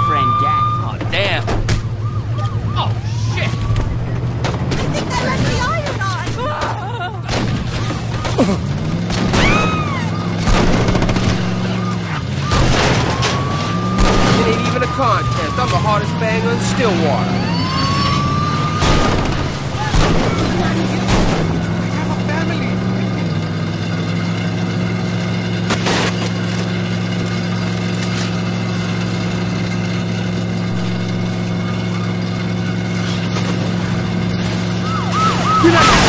Oh, damn. Oh, shit. Isn't even a contest. I'm the hardest banger in Stillwater. You're not...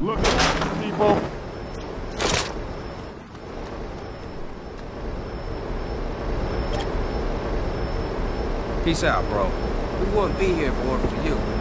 Look at people. Peace out, bro. We wouldn't be here if it weren't for you.